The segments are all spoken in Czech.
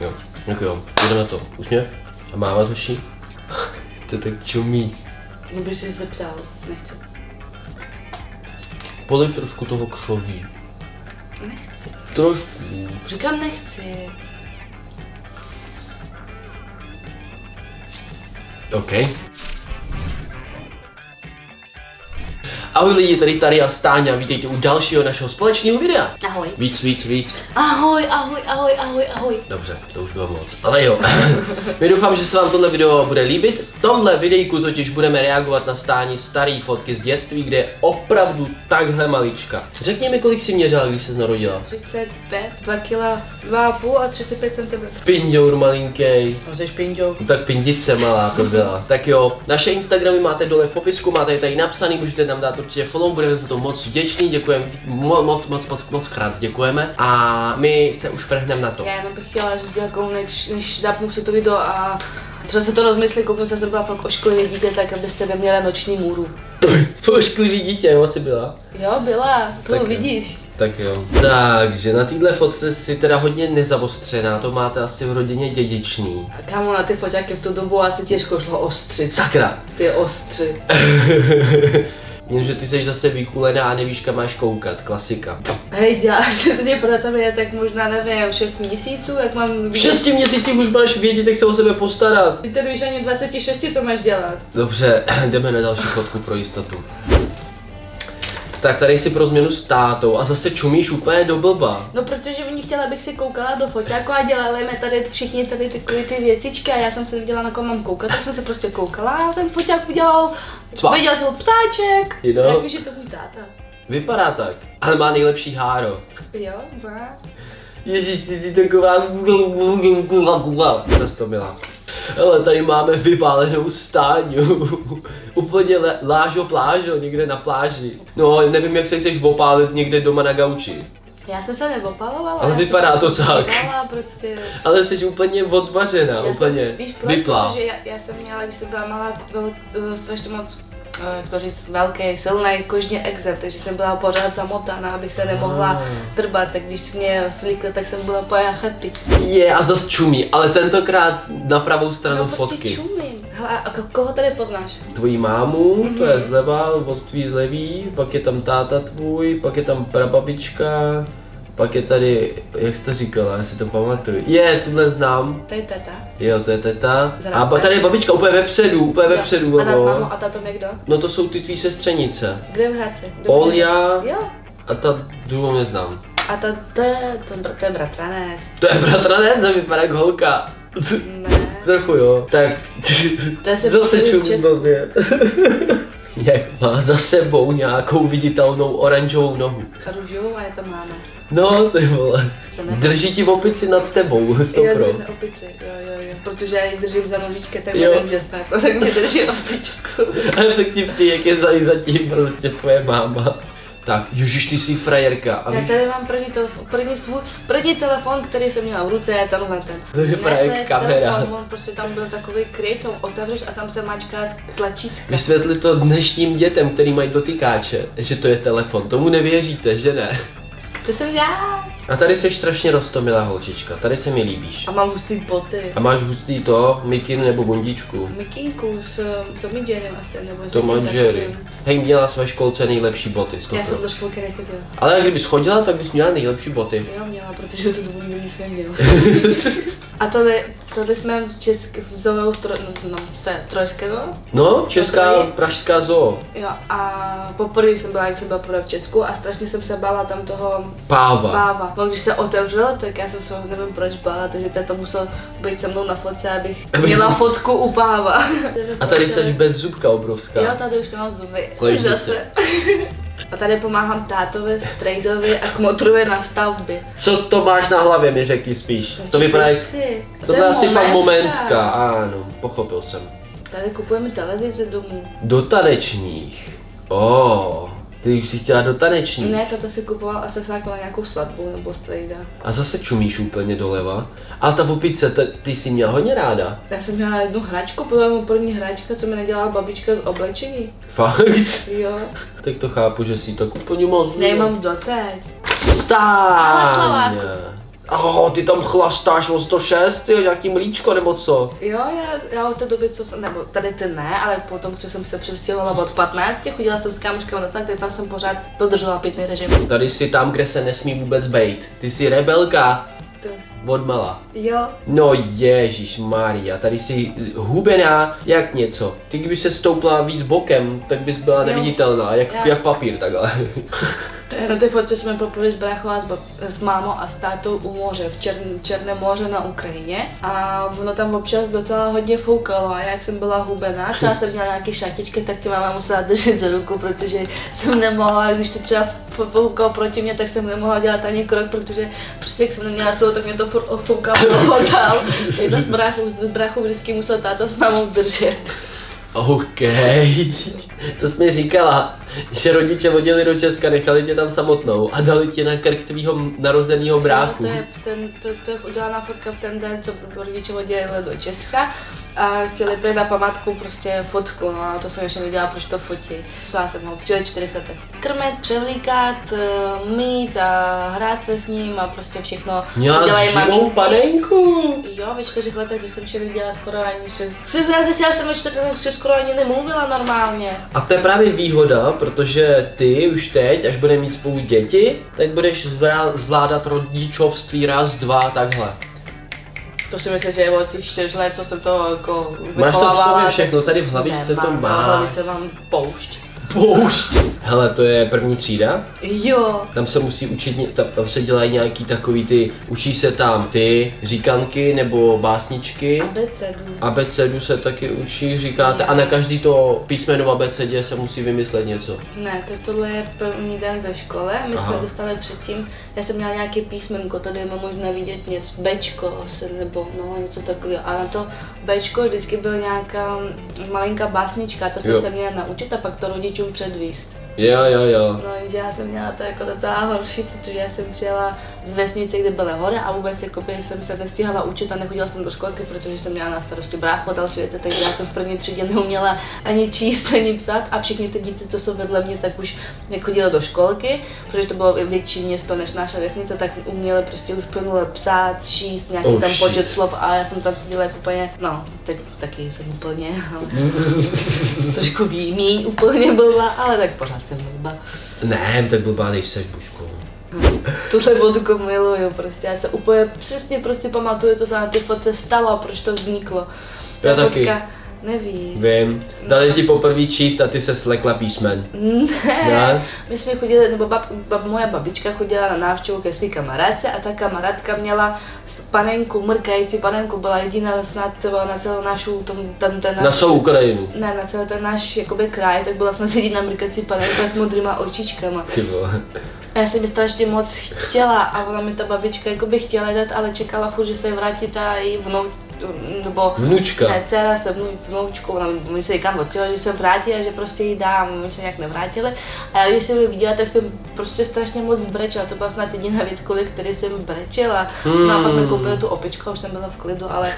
Jo, tak jo, jdeme na to. Usměv a mávat hoší. to tak čumí. No by si se ptal, nechci. Polej trošku toho křoví. Nechci. Trošku. Říkám nechci. OK. Ahoj lidi, tady tady a Stáňa, vítejte u dalšího našeho společného videa. Ahoj. Víc, víc, víc. Ahoj, ahoj, ahoj, ahoj, ahoj. Dobře, to už bylo moc. Ale jo. My doufám, že se vám tohle video bude líbit. V tomhle videjku totiž budeme reagovat na stání starý fotky z dětství, kde je opravdu takhle malička. Řekni mi, kolik si měřila, když se narodila. 35, 2 kg, 2,5 a 35 cm. Pindour malinký. Jsi špindou. Tak pindice malá to byla. tak jo, naše Instagramy máte dole v popisku, máte je tady napsaný, můžete nám dát určitě follow, budeme za to moc vděční, děkujeme, mo, moc, moc, moc, moc krát děkujeme a my se už vrhneme na to. Já jenom bych chtěla říct, jako než, než zapnu si to video a třeba se to rozmyslí, kouknu se, jsem byla fakt ošklivý dítě, tak abyste neměla noční můru. Pošklivý dítě, jo, asi byla. Jo, byla, to Tak vidíš. Tak jo. Takže na téhle fotce si teda hodně nezavostřená, to máte asi v rodině dědičný. A kámo, na ty foťáky v tu dobu asi těžko šlo ostřit. Sakra! Ty ostři. Jenže ty jsi zase vykulená a nevíš, kam máš koukat, klasika. Hej, děláš se mě tebe je tak možná, nevím, 6 měsíců, jak mám... V šesti měsících už máš vědět, jak se o sebe postarat. Ty to víš ani 26, co máš dělat. Dobře, jdeme na další fotku pro jistotu. Tak tady si pro změnu s tátou a zase čumíš úplně do blba. No protože oni chtěli, abych si koukala do foťáku a dělali mi tady všichni tady takové ty věcičky a já jsem se nevěděla, na koho mám koukat, tak jsem se prostě koukala a ten foťák udělal, Cvak. vydělal ptáček. Jo. Jak víš, že to můj táta. Vypadá tak, ale má nejlepší háro. Jo, má. Ježíš, ty jsi taková to byla. Ale tady máme vypálenou stáňu. Úplně lážo plážo, někde na pláži. No, nevím, jak se chceš opálit někde doma na gauči. Já jsem se neopalovala. Ale vypadá to tak. prostě. Ale jsi úplně odvařená, Já úplně jsem, víš proč? vyplá. Protože já, já, jsem měla, když jsem byla malá, byl uh, strašně moc to říct, velký, silný kožně exem, takže jsem byla pořád zamotaná, abych se nemohla Ah. drbat, tak když mě slíkli, tak jsem byla úplně happy. Je, a zas čumí, ale tentokrát na pravou stranu No, prostě fotky. čumím. Hele, a ko- koho tady poznáš? Tvojí mámu, to Mhm. je zleva, od tvý zlevý, pak je tam táta tvůj, pak je tam prababička, pak je tady, jak jsi to říkala, já si to pamatuju. Je, tuhle znám. To je teta. Jo, to je teta. A námi. pa- tady je babička úplně vepředu, úplně vepředu, A nad logo. mámou a tato je kdo? No to jsou ty tvý sestřenice. Kde v Hradci? Olja Jo. a ta druhou neznám. A ta, to je, to, to je bratranec. To je bratranec, to vypadá jak holka. Ne. Trochu jo. Tak To zase poprvé v čum Česku. blbě. Jak má za sebou nějakou viditelnou oranžovou nohu. Růžovou a je to máma. No, ty vole. Drží ti v opici nad tebou, stopro. držím na opici, jo, jo, jo. Protože já ji držím za nožičky, tak Jo. nevím, že jsme to, tak mě drží opičku. Efektivní, jak je za, zatím prostě tvoje máma. Tak, Ježíš, ty jsi frajerka. A Já víš, tady mám první, telefon, první, svůj, první telefon, který jsem měla v ruce, je tenhle ten. To je kamera. Telefon, on prostě tam byl takový kryt, to otevřeš a tam se mačká tlačítka. vysvětli to dnešním dětem, který mají dotykáče, že to je telefon. Tomu nevěříte, že ne? To jsem já. A tady jsi strašně rostomilá holčička, tady se mi líbíš. A mám hustý boty. A máš hustý to, mikinu nebo bundíčku. Mikinku s, s Tom and Jerrym asi, nebo s To manžery. takovým. Hej, měla své školce nejlepší boty, Já jsem stopro. do školky nechodila. Ale kdybys chodila, tak bys měla nejlepší boty. Jo, měla, protože to dobu nic neměl. A tohle, tohle jsme v Česk, v zoo, v tro, no, to je trojského. No, česká, Dobrý. pražská zoo. Jo, a poprvé jsem byla, jak jsem byla poprvé v Česku a strašně jsem se bála tam toho Páva. páva. No, když se otevřel, tak já jsem se nevím proč bála, takže tato musel být se mnou na fotce, abych měla fotku u páva. A tady jsi bez zubka obrovská. Jo, tady už to mám zuby. Kleždíte. Zase. A tady pomáhám tátovi, strejdovi a kmotrovi na stavbě. Co to máš na hlavě, mi řekni spíš. To vypadá jak... To je asi fakt momentka, ano, pochopil jsem. Tady kupujeme televizi domů. Do tanečních. Oh, ty už si chtěla do tanečních. Ne, tato si kupoval a se sákla nějakou svatbu nebo strejda. A zase čumíš úplně doleva. A ta opice, t- ty jsi měla hodně ráda. Já jsem měla jednu hračku, byla mu první hračka, co mi nedělala babička z oblečení. Fakt? Jo. Tak to chápu, že si tak úplně moc. Nemám doteď. Stáň! Oh, ty tam chlastáš o 106, jo, nějaký mlíčko nebo co? Jo, já, já od té doby, co jsem, nebo tady ty ne, ale potom, co jsem se přestěhovala od 15, chodila jsem s kámoškami na tak tam jsem pořád dodržela pitný režim. Tady si tam, kde se nesmí vůbec bejt. Ty jsi rebelka To. odmala. Jo, No ježíš Maria, tady jsi hubená jak něco. Ty kdyby se stoupla víc bokem, tak bys byla Jo. neviditelná, jak, jak papír takhle. to je na té fotce jsme poprvé s bráchou a s, bab- s mámou a s tátou u moře, v Čern, Černém moře na Ukrajině. A ono tam občas docela hodně foukalo a jak jsem byla hubená, třeba jsem měla nějaké šatičky, tak ty máma musela držet za ruku, protože jsem nemohla, když to třeba foukalo proti mě, tak jsem nemohla dělat ani krok, protože prostě jak jsem neměla silu, tak mě to furt ofoukalo dál. Je to s bráchou, s bráchou vždycky musela táta s mámou držet. OK, to jsi mi říkala, že rodiče odjeli do Česka, nechali tě tam samotnou a dali tě na krk tvýho narozeného bráchu. No, to je, ten, to, to je udělaná fotka v ten den, co rodiče odjeli do Česka a chtěli prý na památku prostě fotku, no a to jsem ještě nevěděla, proč to fotí. Musela jsem ho v třech, čtyřech letech krmit, převlíkat, eh, mít a hrát se s ním a prostě všechno, Měla co dělají živou maminky. panenku. Jo, ve čtyřech letech, když jsem ještě neviděla skoro ani šest. Letech já jsem ve čtyřech letech skoro ani nemluvila normálně. A to je právě výhoda, protože ty už teď, až bude mít spolu děti, tak budeš zvlá- zvládat rodičovství raz, dva, takhle. To si myslím, že je od těch čtyř let, co jsem to jako Máš to v sobě všechno, tady v hlavičce to Nemám, v hlavě máš. se vám poušť. Poušť. Hele, to je první třída. Jo. Tam se musí učit, tam, tam se dělají nějaký takový ty, učí se tam ty říkanky nebo básničky. Abecedu. Abecedu se taky učí, říkáte, a na každý to písmeno v abecedě se musí vymyslet něco. Ne, tak tohle je první den ve škole. My Aha. jsme dostali předtím, já jsem měla nějaké písmenko, tady je možná vidět něco, Bčko asi, nebo no, něco takového. A na to Bčko vždycky byla nějaká malinká básnička, to jsme Jo. se měla naučit a pak to rodičům předvíst. Jo, jo, jo. No, jenže já jsem měla to jako docela horší, protože já jsem přijela z vesnice, kde byly hory a vůbec jakoby, jsem se nestihala učit a nechodila jsem do školky, protože jsem měla na starosti bráchu a další věci, takže já jsem v první třídě neuměla ani číst, ani psát a všechny ty děti, co jsou vedle mě, tak už nechodily do školky, protože to bylo větší město než naše vesnice, tak uměli prostě už plnule psát, číst, nějaký Oh, tam shit. počet slov a já jsem tam seděla jako úplně, no, teď taky jsem úplně, ale trošku míň úplně byla, ale tak pořád jsem blbá. Ne, tak blbá nejseš, Bušku. Tuhle vodku miluju, prostě já se úplně přesně prostě pamatuju, co se na té fotce stalo a proč to vzniklo. Ta Já taky. fotka, nevíš. Vím. Dali ti poprvé číst a ty se slekla písmen. Ne, Ne? my jsme chodili, nebo bab, bab, moje babička chodila na návštěvu ke své kamarádce a ta kamarádka měla panenku, mrkající panenku, byla jediná snad na celou našu, tom, ten, ten Na celou Ukrajinu. ne, na celý ten náš jakoby kraj, tak byla snad jediná mrkající panenka s modrýma očičkama. A já jsem mi strašně moc chtěla a ona mi ta babička jako by chtěla dát, ale čekala furt, že se vrátí ta její vnou, nebo Vnučka. ne, dcera se vnou, vnoučkou, ona mi se někam odčila, že se vrátí a že prostě jí dám, my se nějak nevrátili. A já když jsem ji viděla, tak jsem prostě strašně moc brečela, to byla snad jediná věc, kvůli který jsem brečela. No a pak mi Hmm. koupili tu opičku už jsem byla v klidu, ale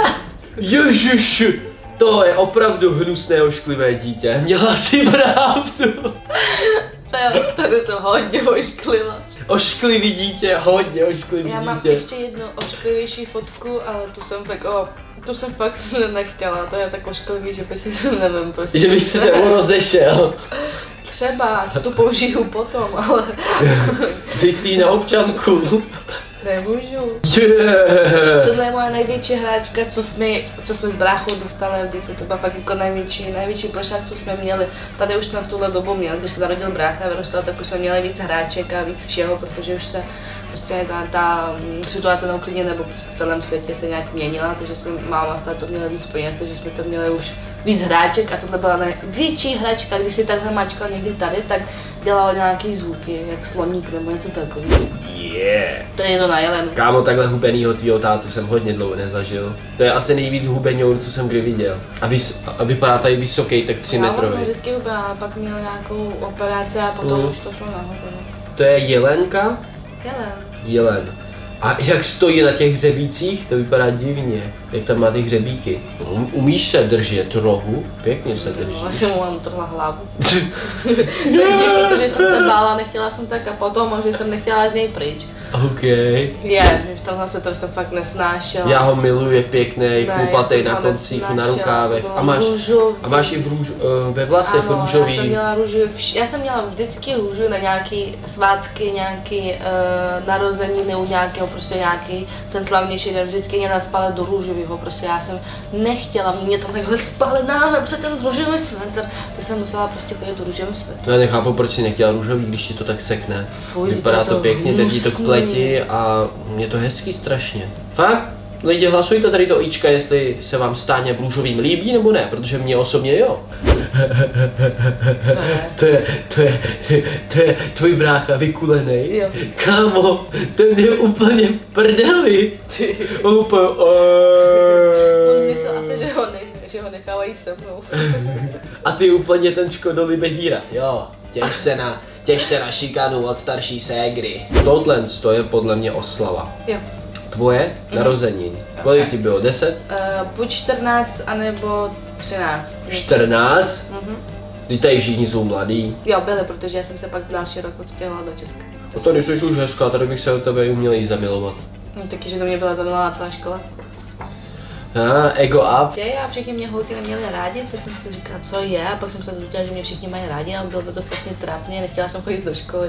Ježiš, to je opravdu hnusné ošklivé dítě. Měla si pravdu. tady jsem hodně ošklila. Ošklivý dítě, hodně ošklivý Já mám dítě. ještě jednu ošklivější fotku, ale tu jsem tak, o, tu jsem fakt nechtěla, to je tak ošklivý, že bych si nevím prostě. Že bych se nebo rozešel. Třeba, tu použiju potom, ale Ty jsi na občanku. Nemůžu. Yeah. Tohle je moje největší hráčka, co jsme, co jsme s bráchou dostali v dětství. To byla fakt jako největší, největší plošák, co jsme měli. Tady už jsme v tuhle dobu měli, když se narodil brácha a vyrůstal, tak už jsme měli víc hráček a víc všeho, protože už se prostě ta, ta mm, situace na Ukrajině nebo v celém světě se nějak měnila, takže jsme máma a to měli víc peněz, takže jsme to měli už víc hráček a tohle byla největší hračka, když si takhle mačkal někdy tady, tak dělala nějaký zvuky, jak sloník nebo něco takového. Yeah. To je jedno na jelen. Kámo, takhle hubenýho tvýho tátu jsem hodně dlouho nezažil. To je asi nejvíc hubenour, co jsem kdy viděl. A, vys- a vypadá tady vysoký, tak 3 Já mám metrový. vždycky úplně, ale pak měl nějakou operaci a potom Mm. už to šlo nahoru. To je jelenka? Jelen. Jelen. A jak stojí na těch hřebících, to vypadá divně. Jak tam má ty hřebíky. Um, umíš se držet rohu? Pěkně se drží. No, asi mu mám utrhla hlavu. Takže, protože jsem se bála, nechtěla jsem tak a potom, že jsem nechtěla z něj pryč. OK. Je, že tenhle se to jsem fakt nesnášela. Já ho miluji, je pěkný, chlupatý na koncích, na rukávech. A máš, růžový. a máš i v růž, eh, ve vlasech ano, růžový. já jsem měla růži, já jsem měla vždycky růžu na nějaký svátky, nějaký uh, narozeniny u nějakého, prostě nějaký ten slavnější den, vždycky mě naspala do růžového, prostě já jsem nechtěla, mě tam takhle spalená, napřed ten růžový svetr, tak jsem musela prostě chodit do růžovém svetru. To já nechápu, proč si nechtěla růžový, když ti to tak sekne. Fuj, Vypadá to to pěkně, ti to k pleti a je to hezký strašně. Fakt? Lidi, hlasujte tady do ička, jestli se vám stáně v růžovým líbí nebo ne, protože mě osobně jo. To je, to je, to je tvůj brácha vykulený. Jo. Kámo, ten je úplně v prdeli. Úplně, On myslel asi, že ho, ne, že ho nechávají se mnou. A ty úplně ten škodolibý výraz. Jo, těž se na, těž se na šikanu od starší ségry. Tohle to je podle mě oslava. Jo. Tvoje narozenin. Kolik ti bylo? 10? Uh, buď 14, anebo 13. 14? Mhm. Teď tady všichni jsou mladí. Jo, byly, protože já jsem se pak další rok odstěhovala do Česka. A to jsi už hezká, tady bych se o tebe uměl jí zamilovat. No, taky, že to mě byla zamilá celá škola. A, ego up. A všichni mě holky neměli rádi, tak jsem si říkala, co je, a pak jsem se dozvěděla, že mě všichni mají rádi a bylo by to strašně trápně, nechtěla jsem chodit do školy.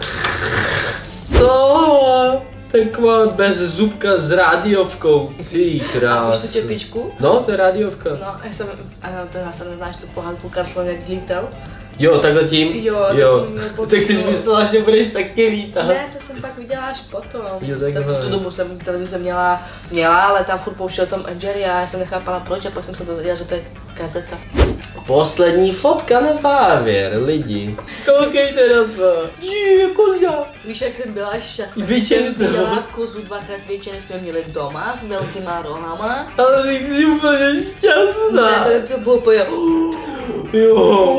Co? Taková bez zubka s rádiovkou. Ty A už tu krás. čepičku? No, to je rádiovka. No, já jsem, a to zase neznáš tu pohádku Karlsson, jak lítal? Jo, takhle tím? Jo, tak jo. Tak jsi myslela, že budeš taky lítat. Ne, to jsem pak viděla až potom. Jo, tak v tu dobu jsem televize měla, měla, ale tam furt pouštěl Tom and Jerry a já jsem nechápala proč a pak jsem se dozvěděla, že to je kazeta. Poslední fotka na závěr, lidi. Koukejte na to. Jí, koza. Víš, jak jsem byla šťastná, Víš, jsem to- viděla kozu dvakrát večer, jsme měli doma s velkýma rohama. Ale ty jsi úplně šťastná. Ne, to, to bylo úplně, Jo.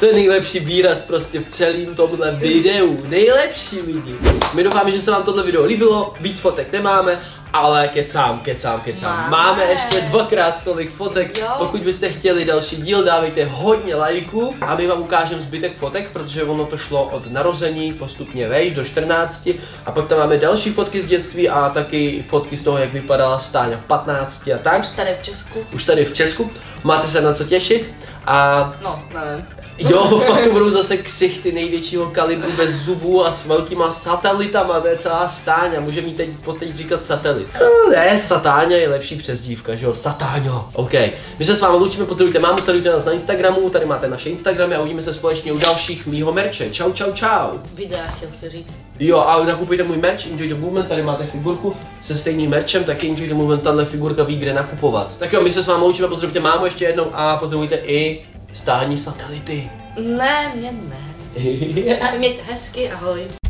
To je nejlepší výraz prostě v celém tomhle videu. Nejlepší lidi. My doufáme, že se vám tohle video líbilo. Víc fotek nemáme, ale kecám, kecám, kecám. Máme. Máme ještě dvakrát tolik fotek. Jo. Pokud byste chtěli další díl, dávejte hodně lajků a my vám ukážeme zbytek fotek, protože ono to šlo od narození postupně vejš do 14 a pak tam máme další fotky z dětství a taky fotky z toho, jak vypadala Stáňa v 15 a tak. tady v Česku. Už tady v Česku. Máte se na co těšit a No, nevím. Jo, fakt to budou zase ksichty největšího kalibru bez zubů a s velkýma satelitama, to je celá stáňa, může mi teď, teď říkat satelit. Eh, Ne, satáňa je lepší přezdívka, že jo, satáňo. OK, my se s vámi loučíme, pozdravujte mámu, sledujte nás na Instagramu, tady máte naše Instagramy a uvidíme se společně u dalších mýho merče. Čau, čau, čau. Videa chtěl si říct. Jo, a nakupujte můj merch, Enjoy the Movement, tady máte figurku se stejným merčem, taky Enjoy the Movement, tahle figurka ví, kde nakupovat. Tak jo, my se s vámi loučíme, pozdravujte mámu ještě jednou a pozdravujte i stání satelity. Ne, mě ne. Mějte hezky, ahoj.